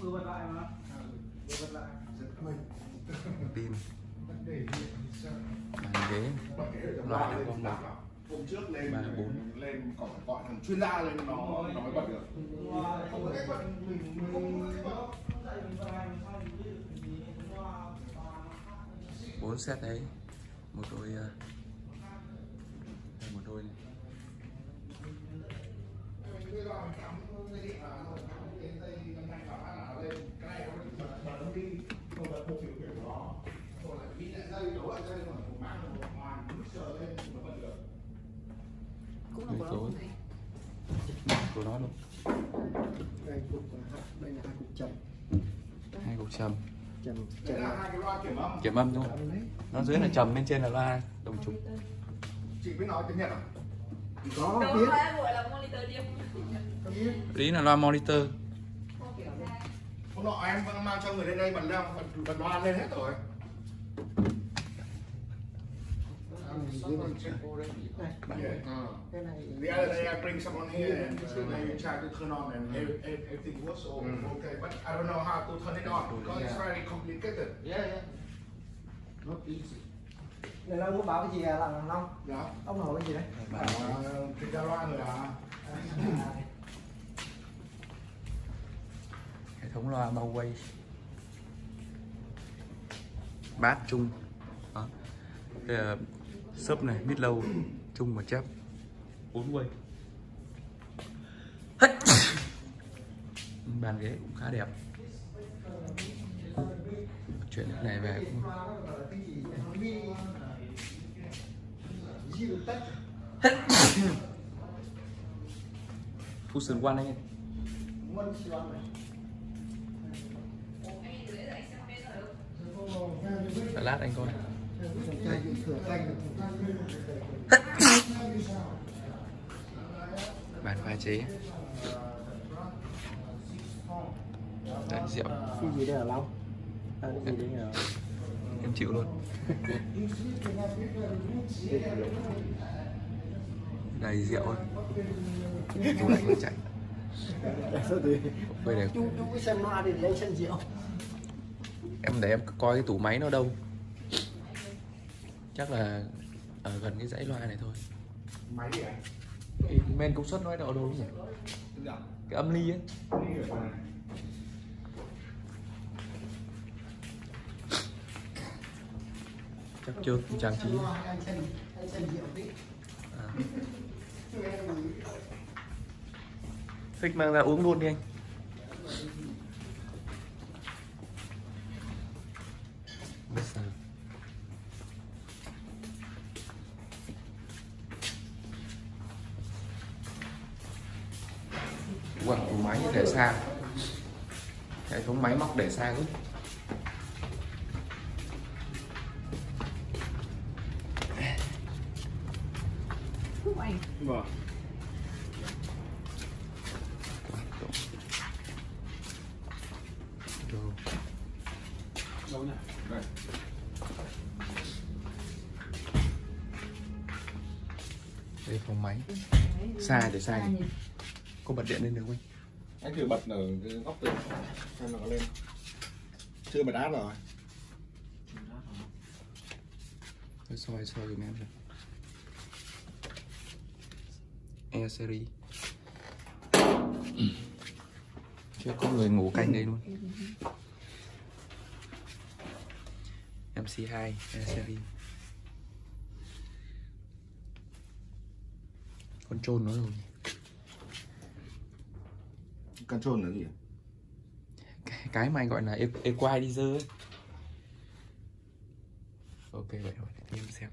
vừa bật lại mà vừa bật lại pin bàn ghế loại nó con một hôm trước lên bốn. lên gọi gọi thằng chuyên gia lên nó nó mới bật được không có cách bật mình mình không thể bật bốn set đấy một đôi ờ, đây một đôi này bây giờ mình cắm dây điện vào rồi cắm cái dây âm thanh vào phát là nó lên cái này nó bật bật nó đi rồi bật một kiểu kiểu của nó rồi lại bị lại dây đấu lại dây rồi một mang một hoàn mixer lên nó bật được cũng là của nó. thấy của nó luôn. Đây cục đây là hai cục trầm hai cục trầm trầm trầm là hai cái loa kiểm âm. Kiểm âm đúng không? Nó dưới là trầm bên trên là loa đồng trục. Chị biết nói tiếng nhật à? Có biết. phải gọi là monitor đi có biết. Lý là loa monitor. Hôm nọ em mang cho người lên đây bật bật bật loa lên hết rồi này Yeah. Uh, cái này the other day I bring someone here and uh, they tried to turn on and ev- everything was so okay, but I don't know how to turn it on because it's very complicated. yeah yeah. Not easy. Này là muốn bảo cái gì à? Là long. Dạ. ông hỏi cái gì đấy? Bảo cái ra loa người à. hệ thống loa bao quay. Bát chung. Đó đây là sấp này mid low chung và chép. Bốn quay bàn ghế cũng khá đẹp. Chuyện này về cũng tất Fusion One anh em lát anh coi bàn pha chế. Đấy, rượu. Cái gì đây là long à, cái gì đây là em chịu luôn. Đầy rượu ấy. tủ lạnh nó chạy. Quay để chú chú xem nó đi lấy chân rượu. Em để em coi cái tủ máy nó đâu chắc là ở gần cái dãy loa này thôi. Máy gì anh? cái men công suất nó ở đâu đúng nhỉ? Dạ. cái âm ly ấy chắc chưa trang trí. À. Phích mang ra uống luôn đi anh Bây giờ Quảng tủ máy để xa Hệ thống máy móc để xa ảnh Vâng. Đồ. Đâu nhỉ? Đây. Đây phòng máy Xa để xa đi Có bật điện lên được không anh? Anh thử bật ở cái góc tường xem nó có lên. Chưa bật áp rồi. Tôi soi soi dùm em rồi E series Chưa có người ngủ canh đây luôn MC2 E series Con trôn nó rồi Control là gì? Cái, cái mà anh gọi là e- equalizer ấy Ok vậy em xem